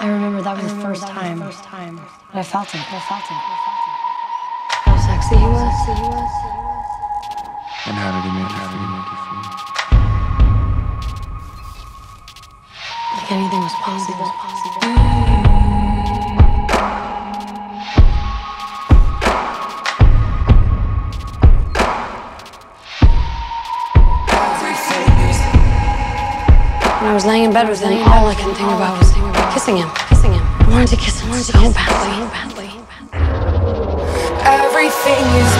I remember that was the first time. First time. That I felt it. I felt it. How sexy he was. And how did he make how did he make you feel? Like anything was possible. When I was laying in bed with him, all I could think about was kissing him, kissing him. I wanted to kiss him so badly. Everything is